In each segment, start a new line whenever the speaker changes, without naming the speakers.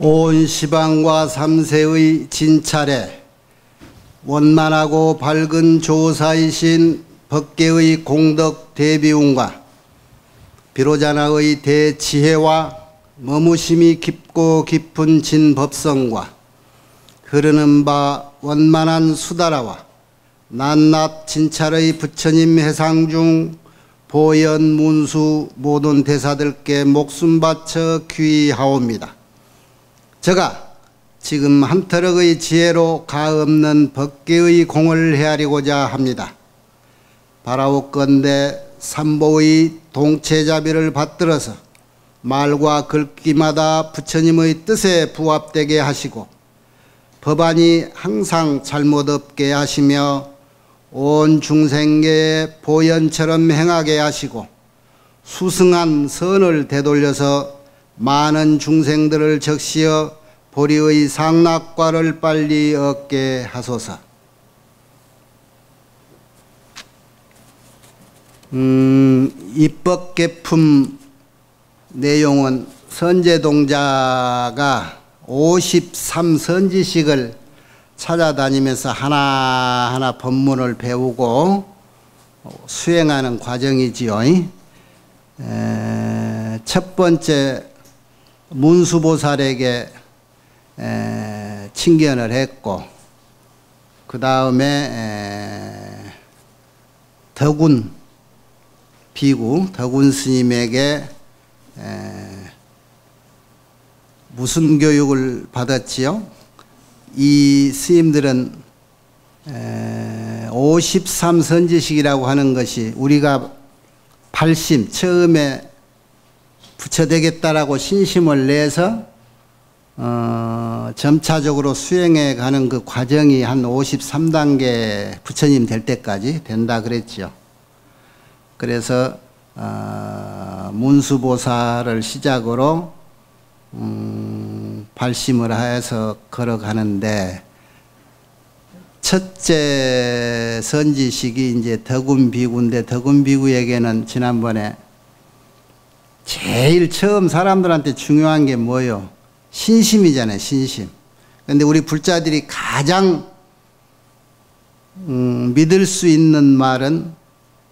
온 시방과 삼세의 진찰에 원만하고 밝은 조사이신 법계의 공덕 대비운과 비로자나의 대지혜와 머무심이 깊고 깊은 진법성과 흐르는 바 원만한 수다라와 낱낱 진찰의 부처님 해상 중 보현 문수 모든 대사들께 목숨 바쳐 귀하옵니다. 제가 지금 한터럭의 지혜로 가없는 법계의 공을 헤아리고자 합니다. 바라옵건대 삼보의 동체자비를 받들어서 말과 글귀마다 부처님의 뜻에 부합되게 하시고 법안이 항상 잘못 없게 하시며 온 중생계의 보현처럼 행하게 하시고 수승한 선을 되돌려서 많은 중생들을 적시어 보리의 상락과를 빨리 얻게 하소서. 음, 입법 개품 내용은 선제동자가 53선지식을 찾아다니면서 하나하나 법문을 배우고 수행하는 과정이지요. 에, 첫 번째 문수보살에게 에, 칭견을 했고 그 다음에 덕운 비구 덕운 스님에게 에, 무슨 교육을 받았지요? 이 스님들은 53선지식이라고 하는 것이 우리가 발심 처음에 부처되겠다라고 신심을 내서 어, 점차적으로 수행해 가는 그 과정이 한 53단계 부처님 될 때까지 된다 그랬죠. 그래서 어, 문수보살을 시작으로 음, 발심을 해서 걸어가는데 첫째 선지식이 이제 덕운비구인데 덕운비구에게는 지난번에 제일 처음 사람들한테 중요한 게 뭐요? 신심이잖아요, 신심. 근데 우리 불자들이 가장 음, 믿을 수 있는 말은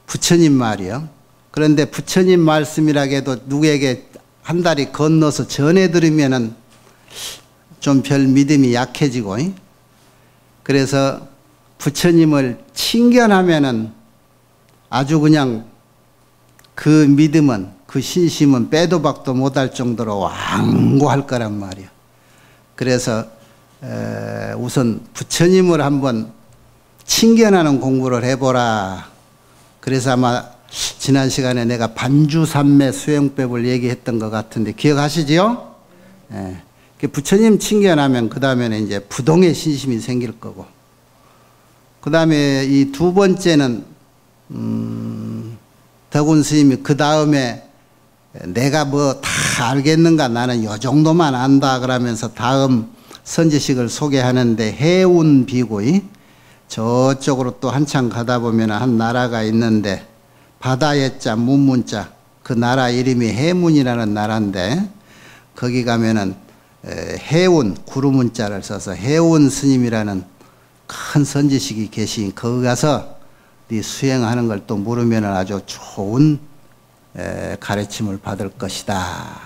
부처님 말이요. 그런데 부처님 말씀이라 해도 누구에게 한 다리 건너서 전해 들으면은 좀 별 믿음이 약해지고 그래서 부처님을 칭견하면은 아주 그냥 그 믿음은 그 신심은 빼도 박도 못할 정도로 완고할 거란 말이야. 그래서 우선 부처님을 한번 칭견하는 공부를 해보라. 그래서 아마 지난 시간에 내가 반주삼매 수행법을 얘기했던 것 같은데 기억하시지요? 예. 부처님 칭견하면 그 다음에는 이제 부동의 신심이 생길 거고 그 다음에 이 두 번째는 음, 덕운 스님이 그 다음에 내가 뭐 다 알겠는가? 나는 요 정도만 안다 그러면서 다음 선지식을 소개하는데 해운 비고이 저쪽으로 또 한참 가다 보면 한 나라가 있는데 바다의 자 문문자 그 나라 이름이 해문이라는 나라인데 거기 가면은 해운 구루문자를 써서 해운 스님이라는 큰 선지식이 계신 거기 가서 네 수행하는 걸 또 물으면 아주 좋은 가르침을 받을 것이다.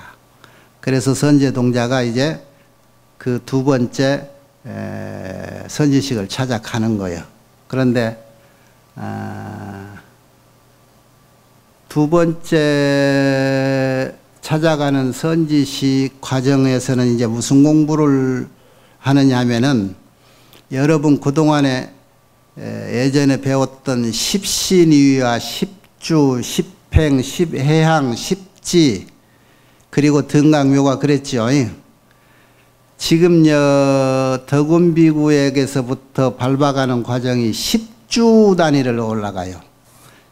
그래서 선제 동자가 이제 그 두 번째 선지식을 찾아 가는 거예요. 그런데 아, 두 번째 찾아가는 선지식 과정에서는 이제 무슨 공부를 하느냐 하면은 여러분 그동안에 예전에 배웠던 십신위와 십주, 십 행, 십해향, 십지 그리고 등강묘가 그랬죠. 지금 덕운비구에게서부터 밟아가는 과정이 십주 단위를 올라가요.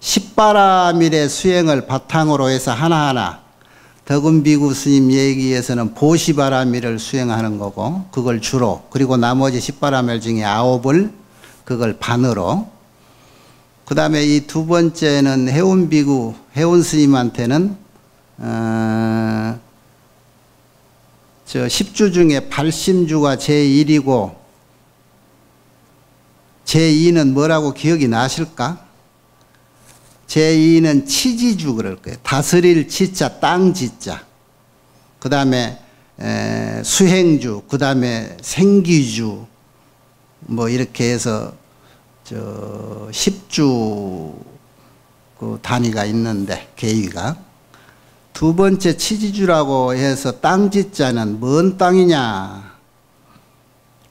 십바라밀의 수행을 바탕으로 해서 하나하나 덕은비구 스님 얘기에서는 보시바라밀을 수행하는 거고 그걸 주로 그리고 나머지 십바라밀 중에 아홉을 그걸 반으로 그 다음에 이 두 번째는 해운비구 해운 스님한테는 어 저 10주 중에 발심주가 제1이고 제2는 뭐라고 기억이 나실까? 제2는 치지주 그럴 거예요. 다스릴 치자, 땅 지자. 그 다음에 수행주, 그 다음에 생기주, 뭐 이렇게 해서 저 10주 그 단위가 있는데 계위가. 두 번째 치지주라고 해서 땅 짓자는 뭔 땅이냐?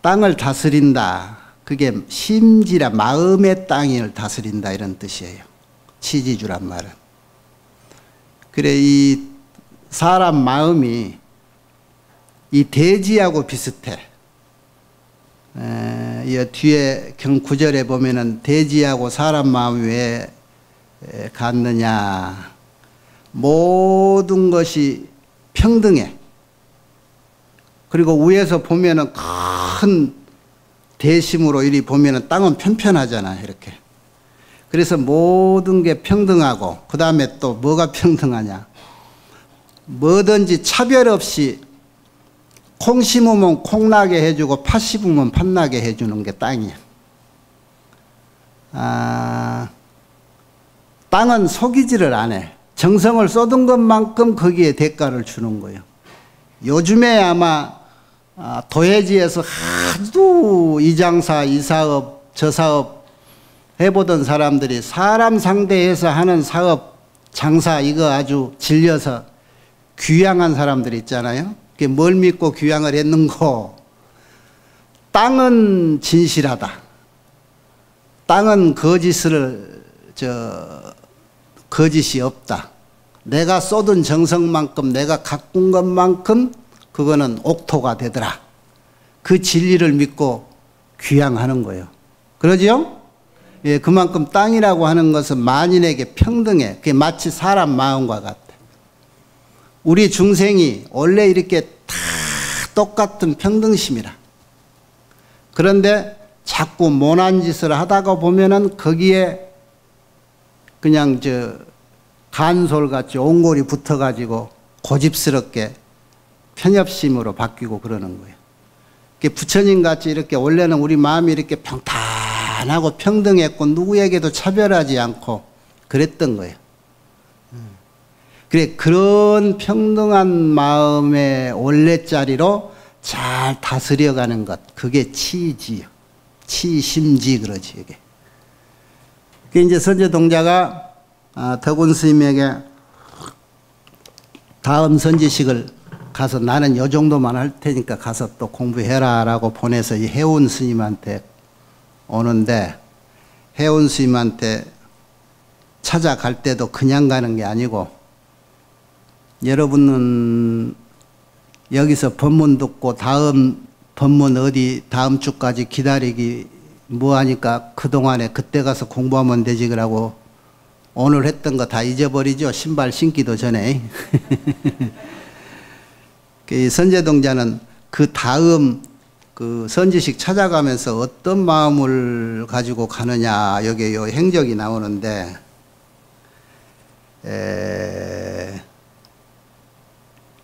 땅을 다스린다. 그게 심지라 마음의 땅을 다스린다 이런 뜻이에요. 치지주란 말은. 그래 이 사람 마음이 이 대지하고 비슷해. 에, 이 뒤에 경구절에 보면은 대지하고 사람 마음이 왜 같느냐 모든 것이 평등해. 그리고 위에서 보면은 큰 대심으로 이리 보면은 땅은 편편하잖아, 이렇게. 그래서 모든 게 평등하고, 그 다음에 또 뭐가 평등하냐. 뭐든지 차별 없이 콩 심으면 콩 나게 해주고 팥 심으면 팥 나게 해주는 게 땅이야. 아, 땅은 속이지를 않아. 정성을 쏟은 것만큼 거기에 대가를 주는 거예요. 요즘에 아마 아, 도해지에서 하도 이 장사, 이 사업, 저 사업 해보던 사람들이 사람 상대해서 하는 사업, 장사 이거 아주 질려서 귀양한 사람들 있잖아요. 뭘 믿고 귀양을 했는고? 땅은 진실하다. 땅은 거짓을 저 거짓이 없다. 내가 쏟은 정성만큼 내가 가꾼 것만큼 그거는 옥토가 되더라. 그 진리를 믿고 귀양하는 거예요. 그러지요? 예, 그만큼 땅이라고 하는 것은 만인에게 평등해. 그게 마치 사람 마음과 같아. 우리 중생이 원래 이렇게 다 똑같은 평등심이라. 그런데 자꾸 모난 짓을 하다가 보면은 거기에 그냥 저 간솔같이 옹골이 붙어가지고 고집스럽게 편협심으로 바뀌고 그러는 거예요. 부처님 같이 이렇게 원래는 우리 마음이 이렇게 평탄하고 평등했고 누구에게도 차별하지 않고 그랬던 거예요. 그래 그런 평등한 마음의 원래 자리로 잘 다스려가는 것 그게 치지요. 치심지 그러지 이게. 그 이제 선제 동자가 아, 덕운 스님에게 다음 선지식을 가서 나는 요 정도만 할 테니까 가서 또 공부해라라고 보내서 이 해운 스님한테 오는데 해운 스님한테 찾아갈 때도 그냥 가는 게 아니고 여러분은 여기서 법문 듣고 다음 법문 어디 다음 주까지 기다리기 뭐 하니까 그동안에 그때 가서 공부하면 되지 그러고 오늘 했던 거 다 잊어버리죠. 신발 신기도 전에. 그 선제동자는 그 다음 그 선지식 찾아가면서 어떤 마음을 가지고 가느냐 여기 요 행적이 나오는데 에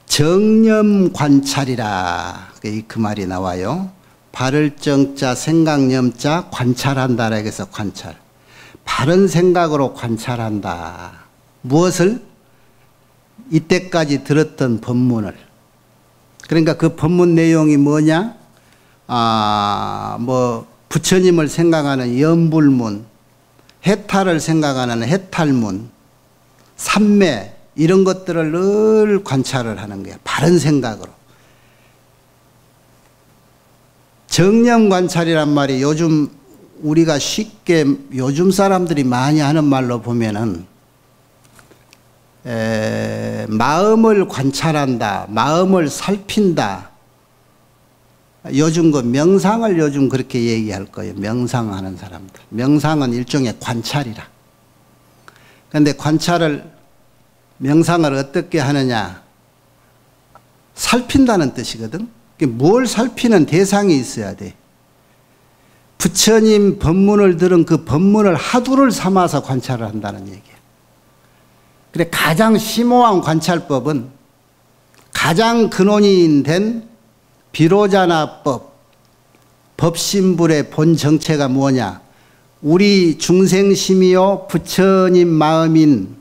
정념 관찰이라 그 말이 나와요. 바를 정자 생각념자 관찰한다라 해서 관찰. 바른 생각으로 관찰한다. 무엇을? 이때까지 들었던 법문을. 그러니까 그 법문 내용이 뭐냐? 아, 뭐, 부처님을 생각하는 연불문, 해탈을 생각하는 해탈문, 삼매, 이런 것들을 늘 관찰을 하는 거야. 바른 생각으로. 정념 관찰이란 말이 요즘 우리가 쉽게 요즘 사람들이 많이 하는 말로 보면은 에, 마음을 관찰한다, 마음을 살핀다. 요즘 그 명상을 요즘 그렇게 얘기할 거예요. 명상하는 사람들. 명상은 일종의 관찰이라. 그런데 관찰을 명상을 어떻게 하느냐? 살핀다는 뜻이거든. 뭘 살피는 대상이 있어야 돼. 부처님 법문을 들은 그 법문을 하두를 삼아서 관찰을 한다는 얘기예요. 그래 가장 심오한 관찰법은 가장 근원이 된 비로자나법, 법신불의 본 정체가 뭐냐? 우리 중생심이요 부처님 마음인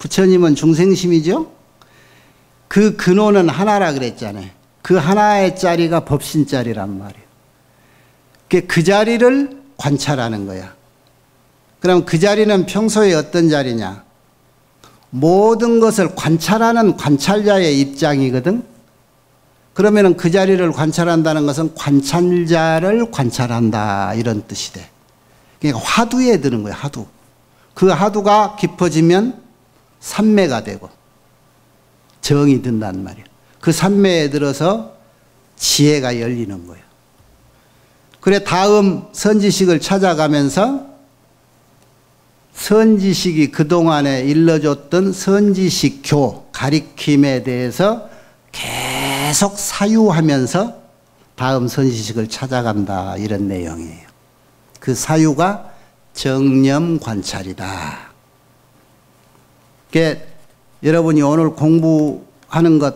부처님은 중생심이죠? 그 근원은 하나라 그랬잖아요. 그 하나의 자리가 법신 자리란 말이에요. 그 자리를 관찰하는 거야. 그럼 그 자리는 평소에 어떤 자리냐? 모든 것을 관찰하는 관찰자의 입장이거든. 그러면은 그 자리를 관찰한다는 것은 관찰자를 관찰한다 이런 뜻이 돼. 그러니까 화두에 드는 거야, 화두. 그 화두가 깊어지면 삼매가 되고 정이 든단 말이야. 그 삼매에 들어서 지혜가 열리는 거예요. 그래 다음 선지식을 찾아가면서 선지식이 그동안에 일러줬던 선지식 교 가리킴에 대해서 계속 사유하면서 다음 선지식을 찾아간다 이런 내용이에요. 그 사유가 정념 관찰이다. 그 여러분이 오늘 공부하는 것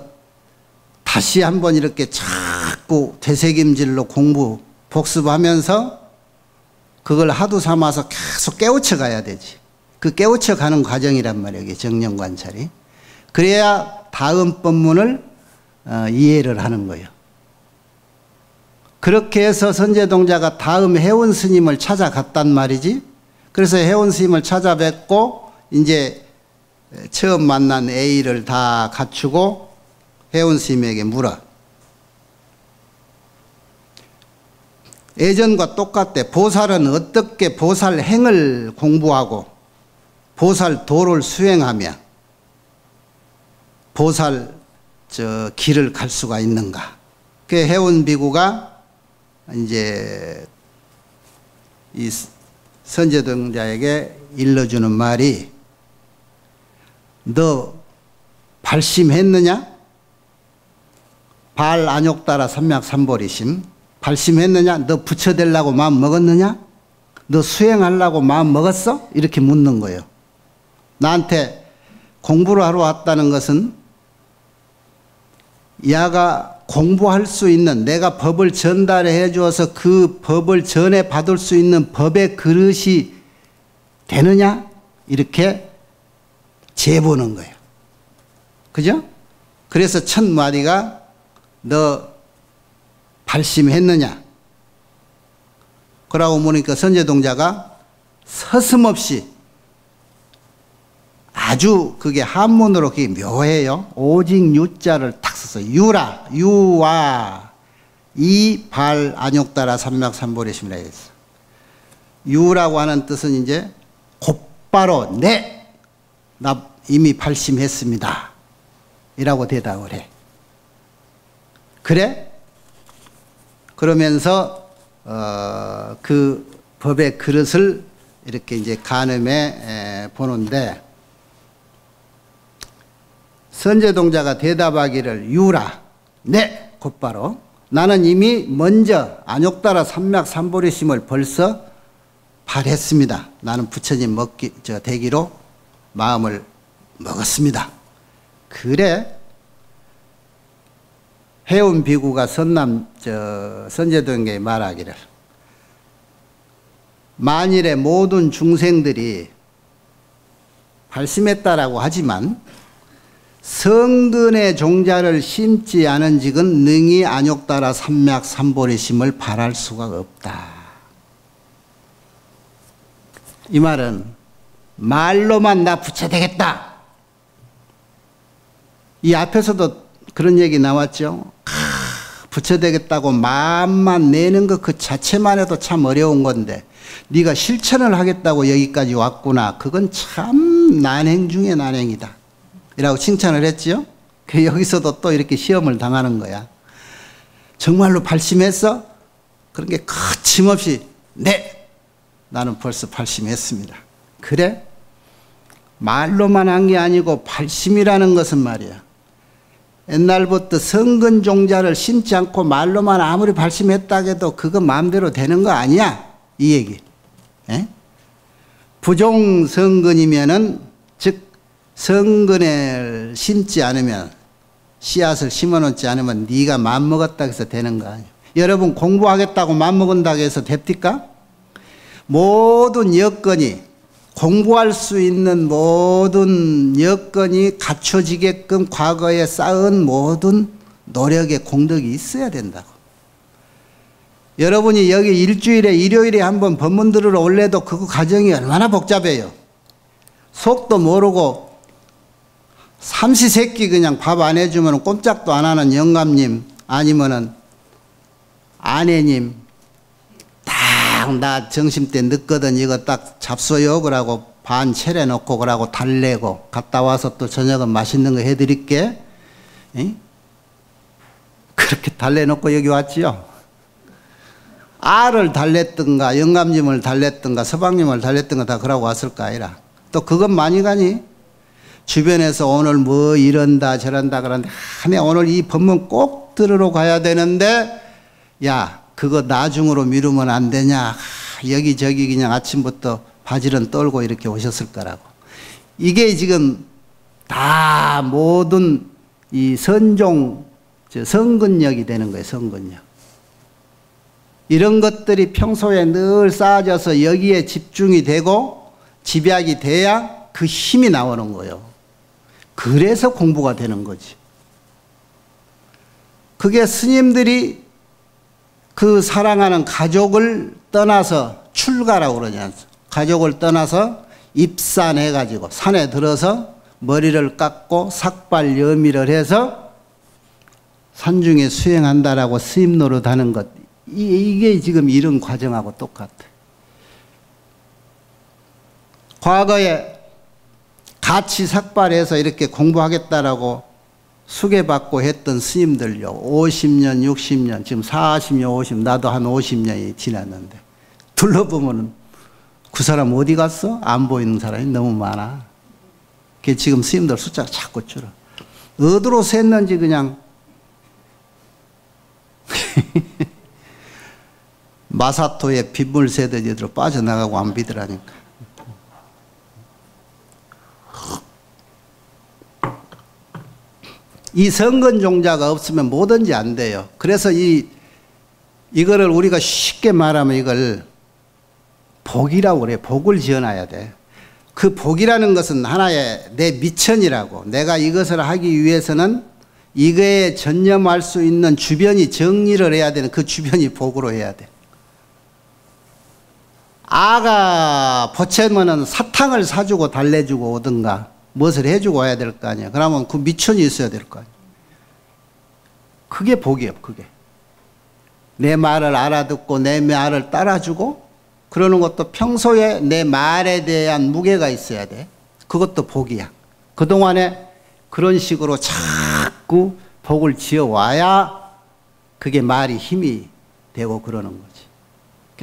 다시 한번 이렇게 자꾸 되새김질로 공부 복습하면서 그걸 하도 삼아서 계속 깨우쳐 가야 되지. 그 깨우쳐 가는 과정이란 말이에요. 정령 관찰이. 그래야 다음 법문을 어, 이해를 하는 거예요. 그렇게 해서 선제동자가 다음 해원 스님을 찾아갔단 말이지. 그래서 해원 스님을 찾아뵙고 이제 처음 만난 A를 다 갖추고 해원 스님에게 물어. 예전과 똑같대. 보살은 어떻게 보살 행을 공부하고 보살 도를 수행하며 보살 저 길을 갈 수가 있는가? 그 해운 비구가 이제 이 선제동자에게 일러주는 말이 너 발심했느냐? 발 안욕 따라 삼맥 삼보리심 발심했느냐? 너 부처되려고 마음 먹었느냐? 너 수행하려고 마음 먹었어? 이렇게 묻는 거예요. 나한테 공부를 하러 왔다는 것은 야가 공부할 수 있는 내가 법을 전달해 주어서 그 법을 전해 받을 수 있는 법의 그릇이 되느냐? 이렇게 재보는 거예요. 그죠? 그래서 첫 마디가 너 발심했느냐? 그러고 보니까 선제동자가 서슴없이 아주 그게 한문으로 그게 묘해요. 오직 유자를 탁 써서 유라, 유와 이발 안욕따라 삼맥삼보리심이라 했어. 유라고 하는 뜻은 이제 곧바로 네, 나 이미 발심했습니다. 이라고 대답을 해. 그래? 그러면서 어, 그 법의 그릇을 이렇게 이제 간음해 보는데 선제동자가 대답하기를 유라 네 곧바로 나는 이미 먼저 안욕따라 삼맥 삼보리심을 벌써 발했습니다. 나는 부처님 먹기 저 대기로 마음을 먹었습니다. 그래 해운 비구가 선남 저 선제동에 말하기를 만일에 모든 중생들이 발심했다라고 하지만 성근의 종자를 심지 않은 직은 능히 안욕 따라 삼맥 삼보리 심을 발할 수가 없다. 이 말은 말로만 나 부처 되겠다. 이 앞에서도 그런 얘기 나왔죠. 부처 되겠다고 마음만 내는 것 그 자체만 해도 참 어려운 건데 네가 실천을 하겠다고 여기까지 왔구나. 그건 참 난행 중의 난행이다. 이라고 칭찬을 했지요. 그 여기서도 또 이렇게 시험을 당하는 거야. 정말로 발심했어? 그런 게 거침없이 네 나는 벌써 발심했습니다. 그래? 말로만 한 게 아니고 발심이라는 것은 말이야. 옛날부터 성근 종자를 심지 않고 말로만 아무리 발심했다 해도 그거 마음대로 되는 거 아니야. 이 얘기. 에? 부종 성근이면은 즉 성근을 심지 않으면 씨앗을 심어놓지 않으면 네가 맘먹었다 해서 되는 거 아니에요. 여러분 공부하겠다고 맘먹은다고 해서 됩니까? 모든 여건이 공부할 수 있는 모든 여건이 갖춰지게끔 과거에 쌓은 모든 노력의 공덕이 있어야 된다고. 여러분이 여기 일주일에 일요일에 한번 법문 들으러 올래도 그 과정이 얼마나 복잡해요. 속도 모르고 삼시세끼 그냥 밥 안 해주면 꼼짝도 안 하는 영감님 아니면은 아내님 딱나 점심때 늦거든 이거 딱 잡숴요 그러고 반 차려놓고 그러고 달래고 갔다 와서 또 저녁은 맛있는 거 해드릴게. 에? 그렇게 달래놓고 여기 왔지요? 알을 달랬든가 영감님을 달랬든가 서방님을 달랬든가 다 그러고 왔을까 아니라. 또 그것 많이 가니? 주변에서 오늘 뭐 이런다 저런다 그러는데 아니 오늘 이 법문 꼭 들으러 가야 되는데 야 그거 나중으로 미루면 안 되냐? 여기저기 그냥 아침부터 바지런 떨고 이렇게 오셨을 거라고. 이게 지금 다 모든 이 선종 성근력이 되는 거예요 성근력 이런 것들이 평소에 늘 쌓아져서 여기에 집중이 되고 집약이 돼야 그 힘이 나오는 거예요. 그래서 공부가 되는 거지. 그게 스님들이 그 사랑하는 가족을 떠나서 출가라고 그러냐. 가족을 떠나서 입산해 가지고 산에 들어서 머리를 깎고 삭발 여미를 해서 산중에 수행한다라고 스님 노릇하는 것. 이게 지금 이런 과정하고 똑같아. 과거에 같이 삭발해서 이렇게 공부하겠다라고 수계받고 했던 스님들요. 50년, 60년, 지금 40년, 50년, 나도 한 50년이 지났는데 둘러보면 그 사람 어디 갔어? 안 보이는 사람이 너무 많아. 그 지금 스님들 숫자가 자꾸 줄어. 어디로 샜는지 그냥 마사토에 빗물 어디로 빠져나가고 안 비더라니까. 이 성근종자가 없으면 뭐든지 안 돼요. 그래서 이, 이거를 우리가 쉽게 말하면 이걸 복이라고 그래. 복을 지어놔야 돼. 그 복이라는 것은 하나의 내 미천이라고. 내가 이것을 하기 위해서는 이거에 전념할 수 있는 주변이 정리를 해야 되는 그 주변이 복으로 해야 돼. 아가 보채면은 사탕을 사주고 달래주고 오든가 무엇을 해주고 와야 될 거 아니야. 그러면 그 미천이 있어야 될 거 아니야. 그게 복이에요, 그게. 내 말을 알아듣고 내 말을 따라주고 그러는 것도 평소에 내 말에 대한 무게가 있어야 돼. 그것도 복이야. 그동안에 그런 식으로 자꾸 복을 지어와야 그게 말이 힘이 되고 그러는 거지.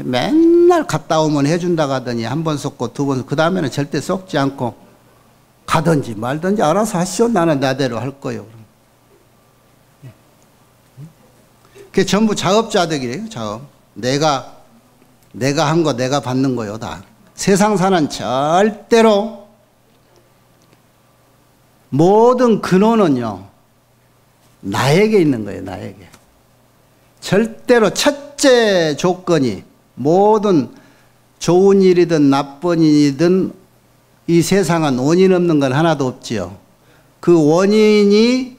맨날 갔다 오면 해준다 가더니 한 번 쏟고 두 번, 그 다음에는 절대 쏟지 않고 가든지 말든지 알아서 하시오. 나는 나대로 할 거예요. 그게 전부 작업자들이에요, 작업. 내가, 내가 한 거, 내가 받는 거요, 다. 세상 사는 절대로 모든 근원은요, 나에게 있는 거예요, 나에게. 절대로 첫째 조건이 모든 좋은 일이든 나쁜 일이든 이 세상은 원인 없는 건 하나도 없지요. 그 원인이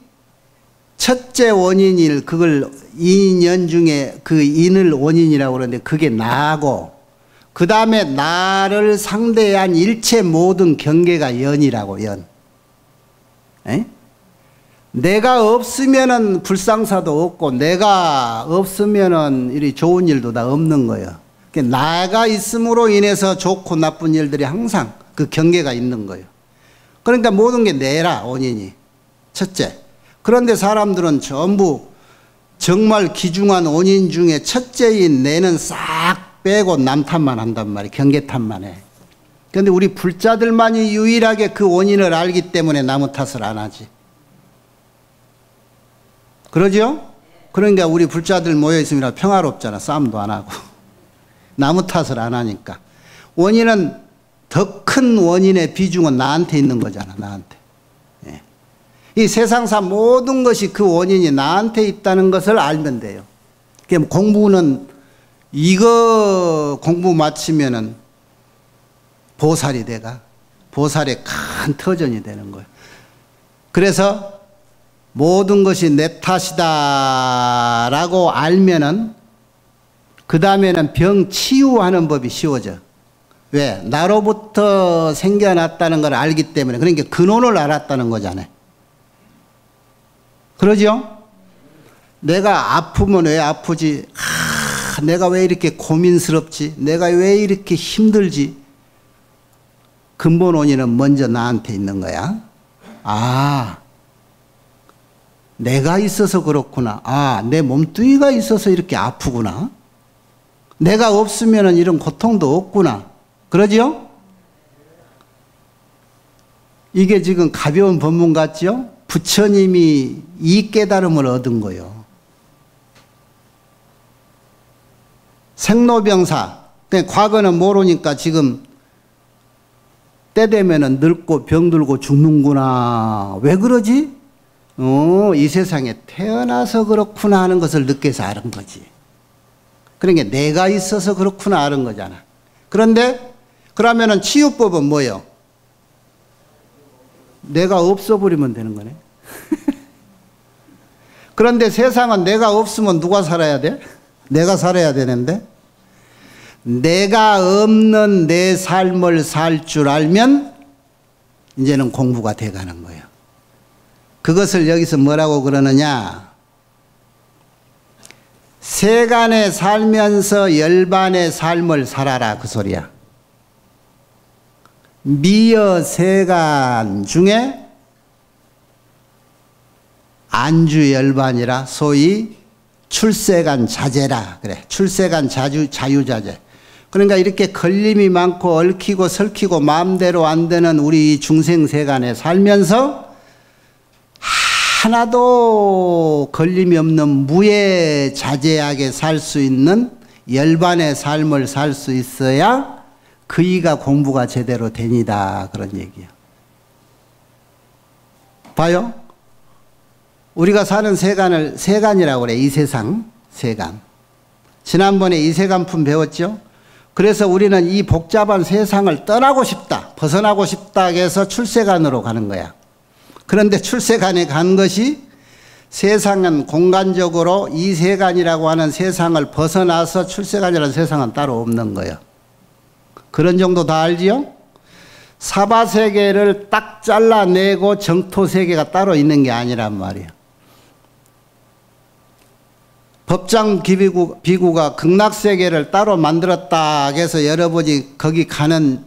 첫째 원인일 그걸 인연 중에 그 인을 원인이라고 그러는데 그게 나고 그 다음에 나를 상대한 일체 모든 경계가 연이라고 연. 에? 내가 없으면은 불상사도 없고 내가 없으면은 이리 좋은 일도 다 없는 거예요. 나가 있음으로 인해서 좋고 나쁜 일들이 항상 그 경계가 있는 거예요. 그러니까 모든 게 내라 원인이 첫째. 그런데 사람들은 전부 정말 기중한 원인 중에 첫째인 내는 싹 빼고 남 탓만 한단 말이에요. 경계 탓만 해. 그런데 우리 불자들만이 유일하게 그 원인을 알기 때문에 나무 탓을 안 하지. 그러죠? 그러니까 우리 불자들 모여 있으면 평화롭잖아. 싸움도 안 하고. 나무 탓을 안 하니까. 원인은 더 큰 원인의 비중은 나한테 있는 거잖아. 나한테. 예. 이 세상사 모든 것이 그 원인이 나한테 있다는 것을 알면 돼요. 그럼 공부는 이거 공부 마치면은 보살이 돼가 보살의 큰 터전이 되는 거예요. 그래서 모든 것이 내 탓이다라고 알면은 그 다음에는 병 치유하는 법이 쉬워져. 왜? 나로부터 생겨났다는 걸 알기 때문에 그러니까 근원을 알았다는 거잖아요. 그러죠? 내가 아프면 왜 아프지? 아, 내가 왜 이렇게 고민스럽지? 내가 왜 이렇게 힘들지? 근본 원인은 먼저 나한테 있는 거야. 아, 내가 있어서 그렇구나. 아, 내 몸뚱이가 있어서 이렇게 아프구나. 내가 없으면 이런 고통도 없구나. 그러지요? 이게 지금 가벼운 법문 같죠? 부처님이 이 깨달음을 얻은 거요. 생로병사. 과거는 모르니까 지금 때 되면은 늙고 병들고 죽는구나. 왜 그러지? 어, 이 세상에 태어나서 그렇구나 하는 것을 느껴서 아는 거지. 그러니까 내가 있어서 그렇구나 아는 거잖아. 그런데 그러면은 치유법은 뭐예요? 내가 없어버리면 되는 거네. 그런데 세상은 내가 없으면 누가 살아야 돼? 내가 살아야 되는데 내가 없는 내 삶을 살 줄 알면 이제는 공부가 돼 가는 거예요. 그것을 여기서 뭐라고 그러느냐? 세간에 살면서 열반의 삶을 살아라 그 소리야. 미여 세간 중에 안주 열반이라 소위 출세간 자제라 그래. 출세간 자주 자유자재. 그러니까 이렇게 걸림이 많고 얽히고 설키고 마음대로 안 되는 우리 중생세간에 살면서 하나도 걸림이 없는 무예자제하게 살 수 있는 열반의 삶을 살 수 있어야 그이가 공부가 제대로 되니다 그런 얘기야. 봐요. 우리가 사는 세간을 세간이라고 그래. 이 세상 세간. 지난번에 이 세간품 배웠죠? 그래서 우리는 이 복잡한 세상을 떠나고 싶다. 벗어나고 싶다 해서 출세간으로 가는 거야. 그런데 출세간에 간 것이 세상은 공간적으로 이 세간이라고 하는 세상을 벗어나서 출세간이라는 세상은 따로 없는 거예요. 그런 정도 다 알지요? 사바 세계를 딱 잘라내고 정토 세계가 따로 있는 게 아니란 말이에요. 법장 비구, 비구가 극락 세계를 따로 만들었다 해서 여러분이 거기 가는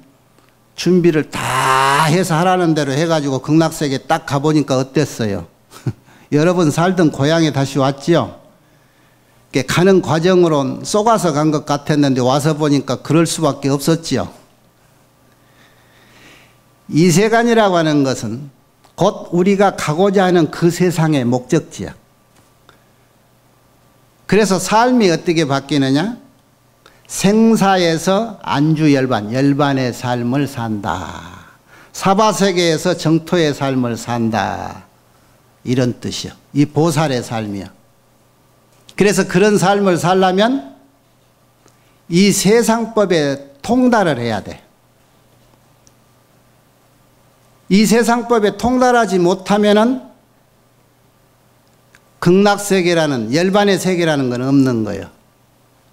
준비를 다 해서 하라는 대로 해가지고 극락 세계 딱 가보니까 어땠어요? 여러분 살던 고향에 다시 왔지요? 가는 과정으로 쏘가서 간 것 같았는데 와서 보니까 그럴 수밖에 없었지요. 이 세간이라고 하는 것은 곧 우리가 가고자 하는 그 세상의 목적지야. 그래서 삶이 어떻게 바뀌느냐? 생사에서 안주 열반, 열반의 삶을 산다. 사바세계에서 정토의 삶을 산다. 이런 뜻이요. 이 보살의 삶이요. 그래서 그런 삶을 살려면 이 세상법에 통달을 해야 돼. 이 세상법에 통달하지 못하면은 극락세계라는 열반의 세계라는 건 없는 거예요.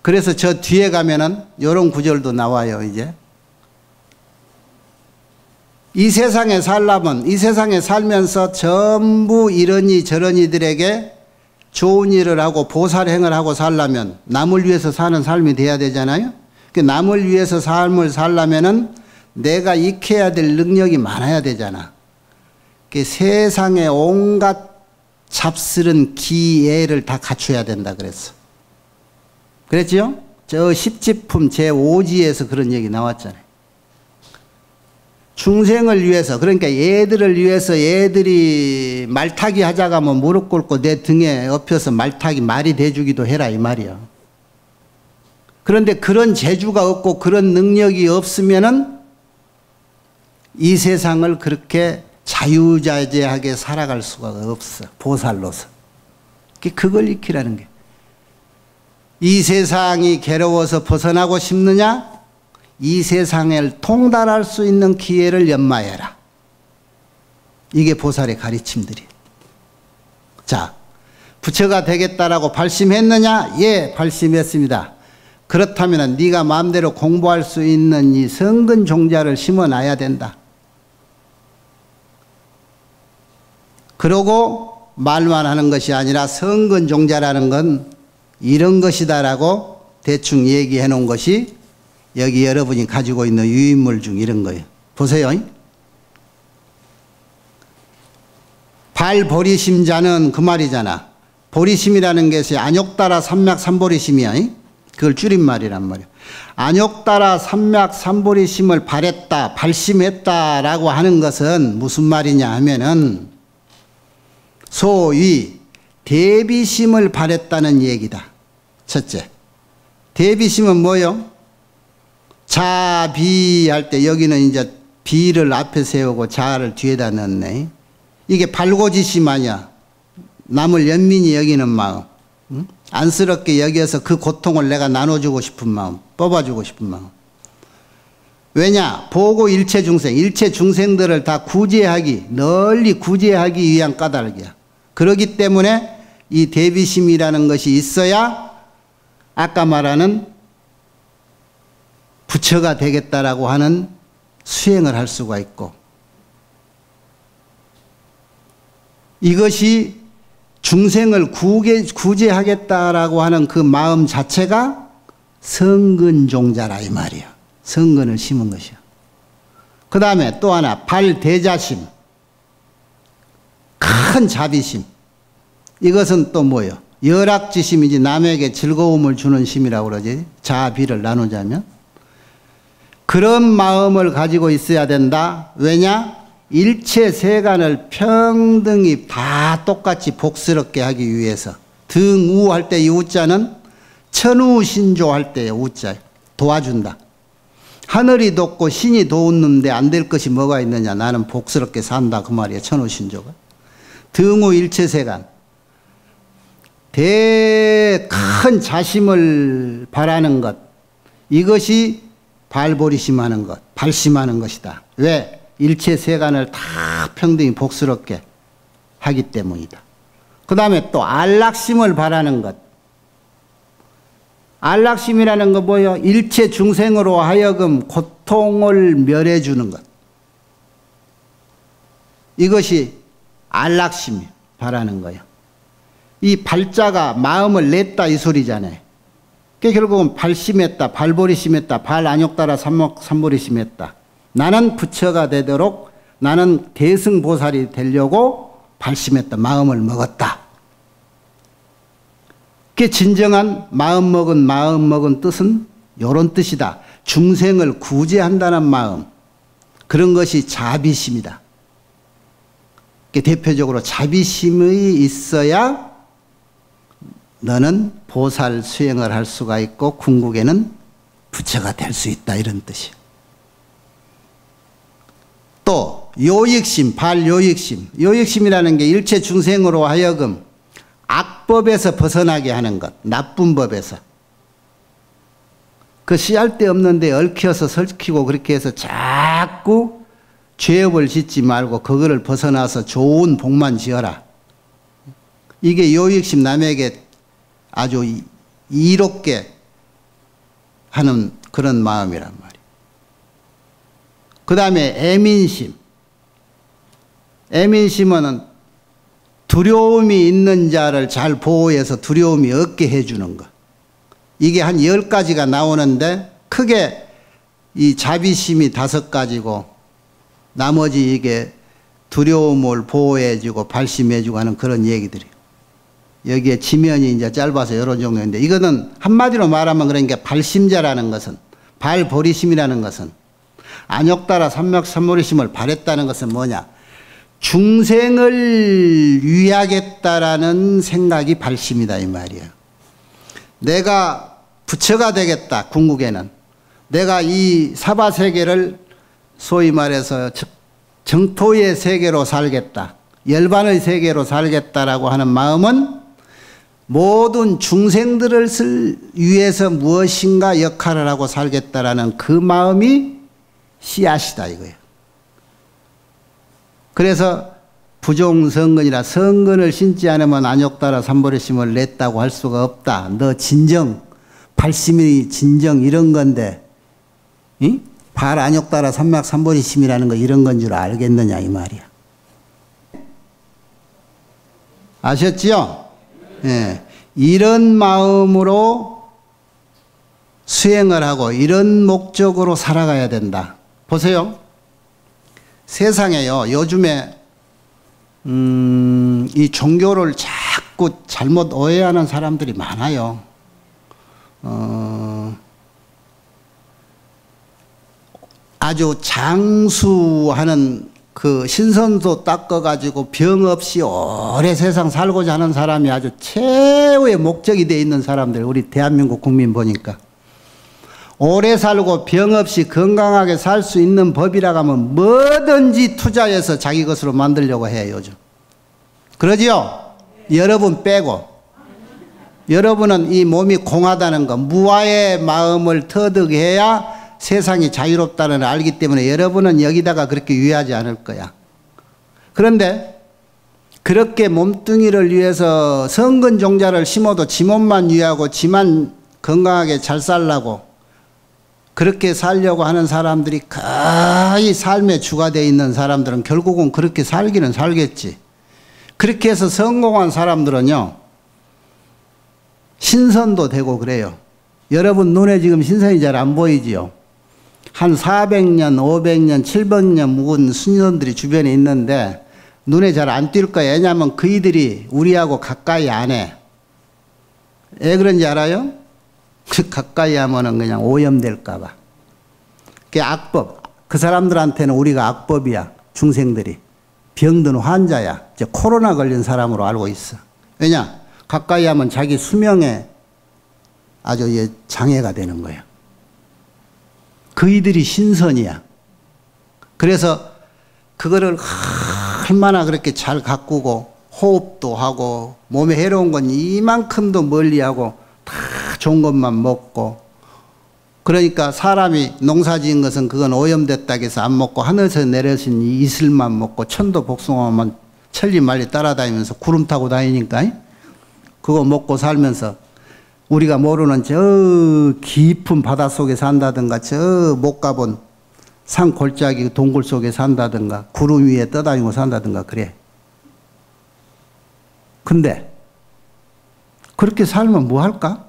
그래서 저 뒤에 가면은 이런 구절도 나와요, 이제. 이 세상에 살려면 이 세상에 살면서 전부 이러니 저러니들에게 좋은 일을 하고 보살행을 하고 살려면 남을 위해서 사는 삶이 돼야 되잖아요. 그 남을 위해서 삶을 살려면은 내가 익혀야 될 능력이 많아야 되잖아. 그 세상에 온갖 잡스른 기애를 다 갖춰야 된다 그랬어. 그랬지요? 저 십지품 제5지에서 그런 얘기 나왔잖아요. 중생을 위해서 그러니까 얘들을 위해서 얘들이 말타기 하자가 뭐 무릎 꿇고 내 등에 엎혀서 말타기 말이 돼주기도 해라 이 말이야. 그런데 그런 재주가 없고 그런 능력이 없으면은 이 세상을 그렇게 자유자재하게 살아갈 수가 없어. 보살로서. 그걸 익히라는 게. 이 세상이 괴로워서 벗어나고 싶느냐? 이 세상을 통달할 수 있는 기회를 연마해라. 이게 보살의 가르침들이. 자, 부처가 되겠다라고 발심했느냐? 예, 발심했습니다. 그렇다면 네가 마음대로 공부할 수 있는 이 성근 종자를 심어놔야 된다. 그러고 말만 하는 것이 아니라 성근 종자라는 건 이런 것이다라고 대충 얘기해 놓은 것이 여기 여러분이 가지고 있는 유인물 중 이런 거예요. 보세요. 발보리심자는 그 말이잖아. 보리심이라는 것이 안욕따라 삼맥 삼보리심이야. 그걸 줄임말이란 말이야. 안욕따라 삼맥 삼보리심을 발했다, 발심했다라고 하는 것은 무슨 말이냐 하면은 소위 대비심을 발했다는 얘기다. 첫째. 대비심은 뭐요? 자비 할 때 여기는 이제 비를 앞에 세우고 자를 뒤에다 넣네. 이게 발고지심 아니야. 남을 연민히 여기는 마음. 응? 안쓰럽게 여기서 그 고통을 내가 나눠주고 싶은 마음. 뽑아주고 싶은 마음. 왜냐? 보고 일체 중생, 일체 중생들을 다 구제하기, 널리 구제하기 위한 까닭이야. 그러기 때문에 이 대비심이라는 것이 있어야 아까 말하는 부처가 되겠다라고 하는 수행을 할 수가 있고 이것이 중생을 구제, 구제하겠다라고 하는 그 마음 자체가 성근종자라 이 말이야. 성근을 심은 것이야. 그 다음에 또 하나 발대자심 큰 자비심 이것은 또 뭐예요? 열악지심이지 남에게 즐거움을 주는 심이라고 그러지 자비를 나누자면 그런 마음을 가지고 있어야 된다. 왜냐? 일체 세간을 평등히 다 똑같이 복스럽게 하기 위해서. 등우 할 때 이 우자는 천우신조 할 때의 우자. 도와준다. 하늘이 돕고 신이 도웃는데 안 될 것이 뭐가 있느냐? 나는 복스럽게 산다. 그 말이야. 천우신조가. 등우 일체세간. 대큰 자심을 바라는 것. 이것이 발보리심하는 것 발심하는 것이다 왜? 일체 세간을 다 평등히 복스럽게 하기 때문이다 그 다음에 또 안락심을 바라는 것 안락심이라는 거 뭐예요? 일체 중생으로 하여금 고통을 멸해 주는 것 이것이 안락심 바라는 거예요. 이 발자가 마음을 냈다 이 소리잖아요. 그 결국은 발심했다, 발보리심했다, 발 안욕 따라 삼보리심했다. 나는 부처가 되도록 나는 대승보살이 되려고 발심했다, 마음을 먹었다. 그 진정한 마음 먹은 마음 먹은 뜻은 이런 뜻이다. 중생을 구제한다는 마음. 그런 것이 자비심이다. 대표적으로 자비심이 있어야 너는 보살 수행을 할 수가 있고 궁극에는 부처가 될 수 있다 이런 뜻이에요. 또 요익심, 발요익심. 요익심이라는 게 일체 중생으로 하여금 악법에서 벗어나게 하는 것, 나쁜 법에서. 그 씨알 데 없는데 얽혀서 설키고 그렇게 해서 자꾸 죄업을 짓지 말고 그거를 벗어나서 좋은 복만 지어라. 이게 요익심 남에게 아주 이롭게 하는 그런 마음이란 말이에요. 그 다음에 애민심. 애민심은 두려움이 있는 자를 잘 보호해서 두려움이 없게 해주는 것. 이게 한열 가지가 나오는데 크게 이 자비심이 다섯 가지고 나머지 이게 두려움을 보호해주고 발심해주고 하는 그런 얘기들이 여기에 지면이 이제 짧아서 여러 종류인데 이거는 한마디로 말하면 그러니까 발심자라는 것은 발보리심이라는 것은 안욕따라 삼맥삼모리심을 발했다는 것은 뭐냐 중생을 위하겠다라는 생각이 발심이다 이 말이에요 내가 부처가 되겠다 궁극에는 내가 이 사바 세계를 소위 말해서 정토의 세계로 살겠다. 열반의 세계로 살겠다라고 하는 마음은 모든 중생들을 위해서 무엇인가 역할을 하고 살겠다라는 그 마음이 씨앗이다 이거예요. 그래서 부종성근이라 성근을 신지 않으면 안욕따라 삼보리심을 냈다고 할 수가 없다. 너 진정, 발심이 진정 이런 건데 이? 발 안욕따라 삼막 삼보리심이라는 거 이런 건 줄 알겠느냐 이 말이야. 아셨지요? 예. 이런 마음으로 수행을 하고 이런 목적으로 살아가야 된다. 보세요. 세상에요. 요즘에 음, 이 종교를 자꾸 잘못 오해하는 사람들이 많아요. 어, 아주 장수하는 그 신선도 닦아가지고 병 없이 오래 세상 살고자 하는 사람이 아주 최후의 목적이 돼 있는 사람들, 우리 대한민국 국민 보니까. 오래 살고 병 없이 건강하게 살 수 있는 법이라고 하면 뭐든지 투자해서 자기 것으로 만들려고 해요, 요즘. 그러지요? 여러분 빼고. 여러분은 이 몸이 공하다는 거, 무아의 마음을 터득해야 세상이 자유롭다는 걸 알기 때문에 여러분은 여기다가 그렇게 유의하지 않을 거야. 그런데 그렇게 몸뚱이를 위해서 성근 종자를 심어도 지 몸만 유의하고 지만 건강하게 잘 살라고 그렇게 살려고 하는 사람들이 거의 삶의 주가 되어 있는 사람들은 결국은 그렇게 살기는 살겠지. 그렇게 해서 성공한 사람들은요, 신선도 되고 그래요. 여러분 눈에 지금 신선이 잘 안 보이지요? 한 400년, 500년, 700년 묵은 수녀들이 주변에 있는데 눈에 잘 안 띌 거예요. 왜냐하면 그이들이 우리하고 가까이 안 해. 왜 그런지 알아요? 가까이 하면은 그냥 오염될까봐. 그게 악법. 그 사람들한테는 우리가 악법이야. 중생들이. 병든 환자야. 이제 코로나 걸린 사람으로 알고 있어. 왜냐? 가까이 하면 자기 수명에 아주 장애가 되는 거예요. 그이들이 신선이야. 그래서 그거를 얼마나 그렇게 잘 가꾸고 호흡도 하고 몸에 해로운 건 이만큼도 멀리하고 다 좋은 것만 먹고 그러니까 사람이 농사 지은 것은 그건 오염됐다 해서 안 먹고 하늘에서 내려진 이슬만 먹고 천도 복숭아만 천리 말리 따라다니면서 구름 타고 다니니까 그거 먹고 살면서 우리가 모르는 저 깊은 바다 속에 산다든가 저 못 가본 산 골짜기 동굴 속에 산다든가 구름 위에 떠다니고 산다든가 그래. 근데 그렇게 살면 뭐 할까?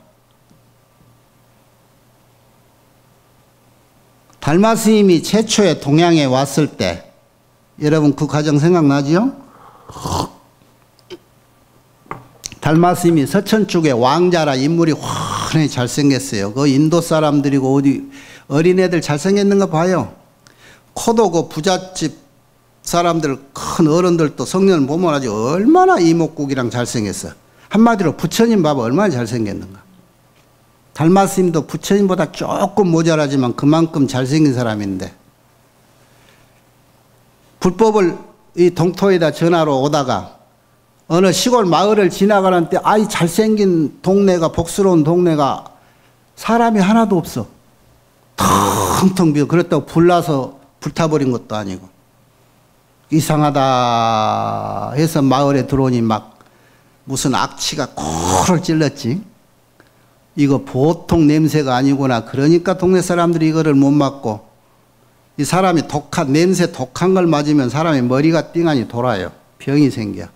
달마 스님이 최초에 동양에 왔을 때 여러분 그 과정 생각나지요? 달마스님이 서천 쪽에 왕자라 인물이 환히 잘생겼어요. 그 인도 사람들이고 어디 어린애들 잘생겼는 거 봐요. 코도 그 부잣집 사람들 큰 어른들도 성년을 보면 아주 얼마나 이목구기랑 잘생겼어. 한마디로 부처님 봐봐 얼마나 잘생겼는가. 달마스님도 부처님보다 조금 모자라지만 그만큼 잘생긴 사람인데 불법을 이 동토에다 전화로 오다가 어느 시골 마을을 지나가는 때 아이 잘생긴 동네가 복스러운 동네가 사람이 하나도 없어. 텅텅 비어. 그렇다고 불나서 불타버린 것도 아니고. 이상하다 해서 마을에 들어오니 막 무슨 악취가 코를 찔렀지. 이거 보통 냄새가 아니구나. 그러니까 동네 사람들이 이거를 못 맡고 이 사람이 독한 냄새 독한 걸 맞으면 사람의 머리가 띵하니 돌아요. 병이 생겨.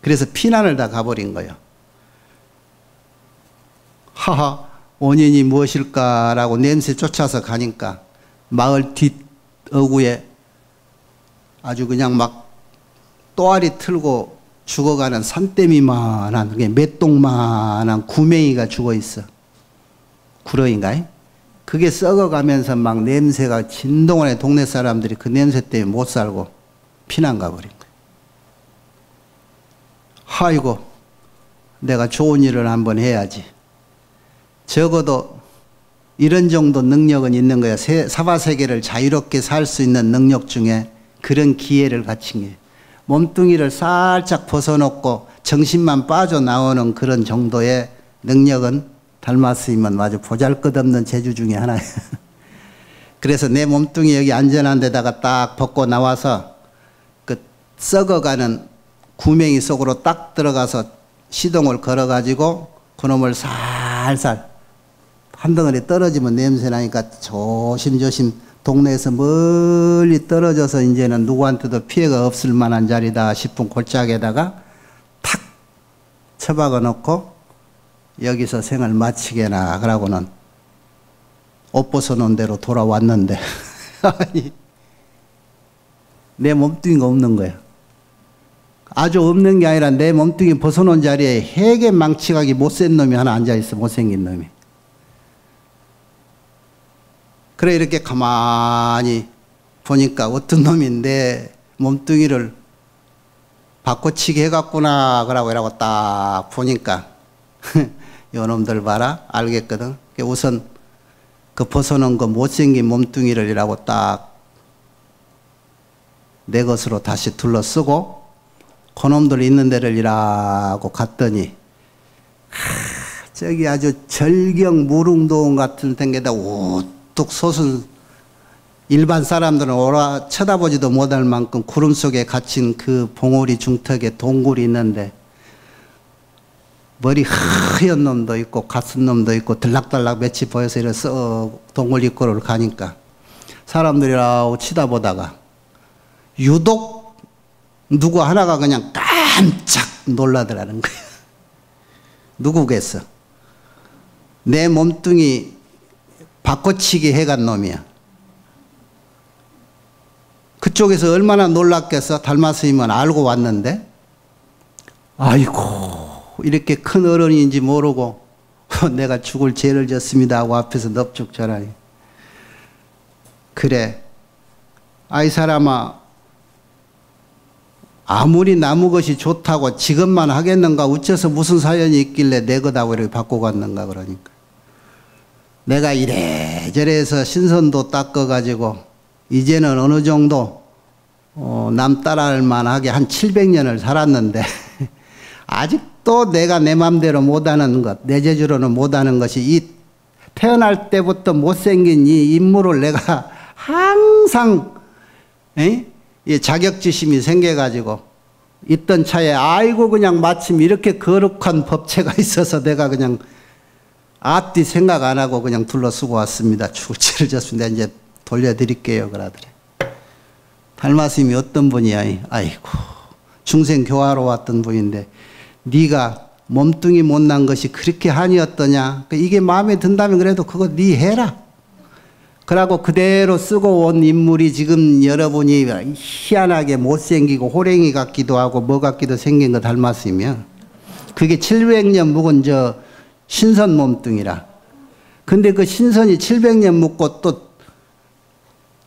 그래서 피난을 다 가버린 거예요. 하하, 원인이 무엇일까라고 냄새 쫓아서 가니까 마을 뒷 어구에 아주 그냥 막 또아리 틀고 죽어가는 산더미만한 맷동만한 구맹이가 죽어 있어. 구렁인가? 그게 썩어가면서 막 냄새가 진동원의 동네 사람들이 그 냄새 때문에 못 살고 피난 가버린 아이고, 내가 좋은 일을 한번 해야지. 적어도 이런 정도 능력은 있는 거야. 사바세계를 자유롭게 살 수 있는 능력 중에 그런 기회를 갖춘 게 몸뚱이를 살짝 벗어놓고 정신만 빠져나오는 그런 정도의 능력은 닮았으면 마주 보잘것없는 재주 중에 하나예요. 그래서 내 몸뚱이 여기 안전한 데다가 딱 벗고 나와서 그 썩어가는 구명이 속으로 딱 들어가서 시동을 걸어가지고 그놈을 살살 한 덩어리 떨어지면 냄새 나니까 조심조심 동네에서 멀리 떨어져서 이제는 누구한테도 피해가 없을 만한 자리다 싶은 골짜기에다가 탁 처박아 놓고 여기서 생을 마치게나 그러고는 옷 벗어놓은 대로 돌아왔는데 내 몸뚱이가 없는 거야. 아주 없는 게 아니라 내 몸뚱이 벗어놓은 자리에 해게 망치가기 못센 놈이 하나 앉아있어 못생긴 놈이. 그래 이렇게 가만히 보니까 어떤 놈이 내 몸뚱이를 바꿔치기 해갔구나 그러고 이라고 딱 보니까 요 놈들 봐라 알겠거든. 우선 그 벗어놓은 거 못생긴 몸뚱이를 이라고 딱 내 것으로 다시 둘러쓰고 그놈들 있는 데를 이라고 갔더니 하, 저기 아주 절경 무릉도원 같은 데다 우뚝 솟은 일반 사람들은 오라 쳐다보지도 못할 만큼 구름 속에 갇힌 그 봉오리 중턱에 동굴이 있는데 머리 하얀 놈도 있고 가슴 놈도 있고 들락달락 며칠 보여서 이래 썩 동굴 입구를 가니까 사람들이라고 치다보다가 유독 누구 하나가 그냥 깜짝 놀라더라는 거야. 누구겠어? 내 몸뚱이 바꿔치기 해간 놈이야. 그쪽에서 얼마나 놀랐겠어? 닮았으면 알고 왔는데, 아이고, 이렇게 큰 어른인지 모르고 내가 죽을 죄를 졌습니다 하고 앞에서 넙죽 전하니. 그래. 아이 사람아, 아무리 나무 것이 좋다고 지금만 하겠는가 어째서 무슨 사연이 있길래 내 거다고 이렇게 바꿔 갔는가 그러니까 내가 이래저래 해서 신선도 닦아가지고 이제는 어느 정도 어, 남 따라할 만하게 한 700년을 살았는데 아직도 내가 내 맘대로 못하는 것, 내 재주로는 못하는 것이 이 태어날 때부터 못생긴 이 인물을 내가 항상 에? 자격지심이 생겨가지고 있던 차에 아이고 그냥 마침 이렇게 거룩한 법체가 있어서 내가 그냥 앞뒤 생각 안 하고 그냥 둘러쓰고 왔습니다. 축제를 졌습니다. 이제 돌려드릴게요. 그러더래. 달마스님이 어떤 분이야? 아이고 중생 교화로 왔던 분인데 네가 몸뚱이 못난 것이 그렇게 한이었더냐? 그 이게 마음에 든다면 그래도 그거 네 해라. 그러고 그대로 쓰고 온 인물이 지금 여러분이 희한하게 못생기고 호랭이 같기도 하고 뭐 같기도 생긴 거 닮았으면 그게 700년 묵은 저 신선 몸뚱이라. 근데 그 신선이 700년 묵고 또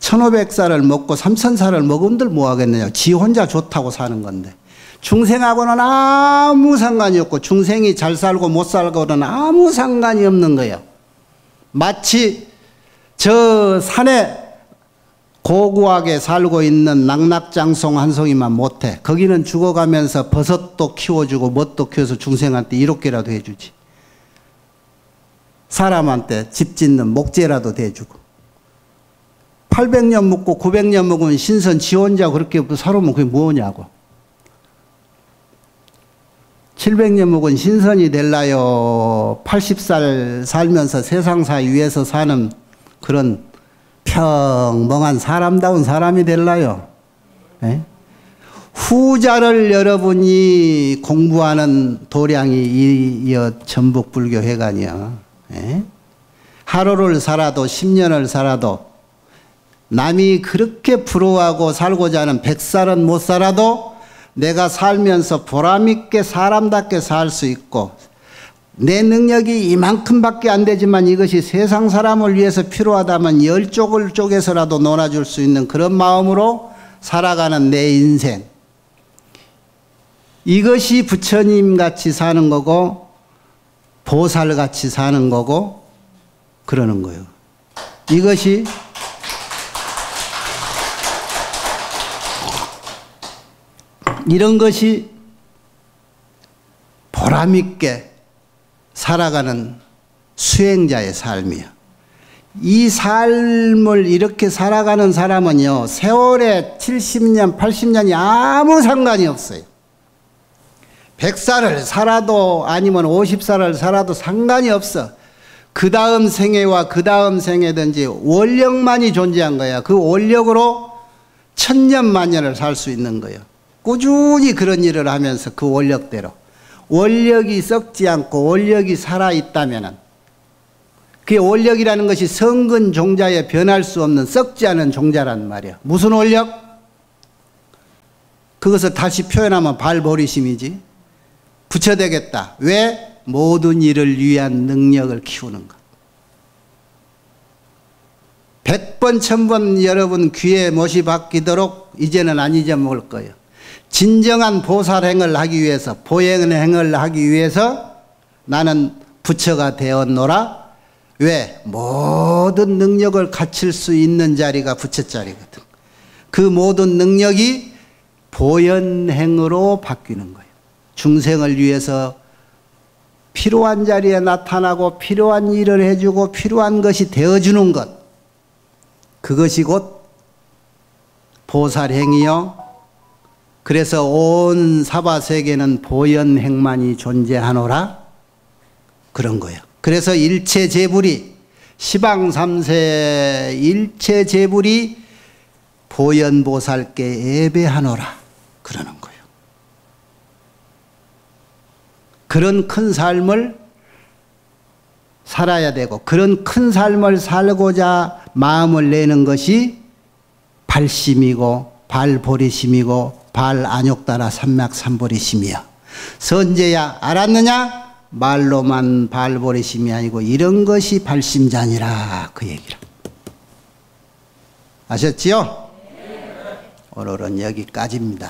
1500살을 먹고 3000살을 먹은들 뭐 하겠느냐. 지 혼자 좋다고 사는 건데. 중생하고는 아무 상관이 없고 중생이 잘 살고 못 살고는 아무 상관이 없는 거예요. 마치 저 산에 고고하게 살고 있는 낙낙장송 한 송이만 못해. 거기는 죽어가면서 버섯도 키워주고 뭣도 키워서 중생한테 이렇게라도 해주지. 사람한테 집 짓는 목재라도 대주고. 800년 묵고 900년 묵으면 신선 지 혼자 그렇게 살으면 그게 뭐냐고. 700년 묵은 신선이 될라요. 80살 살면서 세상사 위에서 사는 그런 평범한 사람다운 사람이 될라요. 에? 후자를 여러분이 공부하는 도량이 이 전북 불교 회관이야. 에? 하루를 살아도 10년을 살아도 남이 그렇게 부러워하고 살고자 하는 백살은 못 살아도 내가 살면서 보람있게 사람답게 살 수 있고 내 능력이 이만큼밖에 안 되지만 이것이 세상 사람을 위해서 필요하다면 열 쪽을 쪽에서라도 놀아줄 수 있는 그런 마음으로 살아가는 내 인생. 이것이 부처님 같이 사는 거고 보살 같이 사는 거고 그러는 거예요. 이것이 이런 것이 보람있게 살아가는 수행자의 삶이요. 이 삶을 이렇게 살아가는 사람은요, 세월에 70년, 80년이 아무 상관이 없어요. 100살을 살아도 아니면 50살을 살아도 상관이 없어. 그 다음 생애와 그 다음 생애든지 원력만이 존재한 거야. 그 원력으로 천년 만년을 살 수 있는 거예요. 꾸준히 그런 일을 하면서 그 원력대로. 원력이 썩지 않고 원력이 살아있다면은 그 원력이라는 것이 성근 종자에 변할 수 없는 썩지 않은 종자란 말이야. 무슨 원력? 그것을 다시 표현하면 발보리심이지. 붙여되겠다. 왜? 모든 일을 위한 능력을 키우는 것. 백번, 천번 여러분 귀에 못이 박히도록 이제는 안 잊어먹을 거예요. 진정한 보살행을 하기 위해서, 보행행을 하기 위해서 나는 부처가 되었노라. 왜? 모든 능력을 갖출 수 있는 자리가 부처 자리거든. 그 모든 능력이 보현행으로 바뀌는 거예요. 중생을 위해서 필요한 자리에 나타나고 필요한 일을 해주고 필요한 것이 되어주는 것. 그것이 곧 보살행이요. 그래서 온 사바 세계는 보현행만이 존재하노라. 그런 거예요. 그래서 일체 재불이 시방삼세 일체 재불이 보현보살께 예배하노라. 그러는 거예요. 그런 큰 삶을 살아야 되고 그런 큰 삶을 살고자 마음을 내는 것이 발심이고 발보리심이고 발 안욕 따라 삼맥삼보리심이야. 선제야 알았느냐? 말로만 발보리심이 아니고 이런 것이 발심자니라 그 얘기라. 아셨지요? 오늘은 여기까지입니다.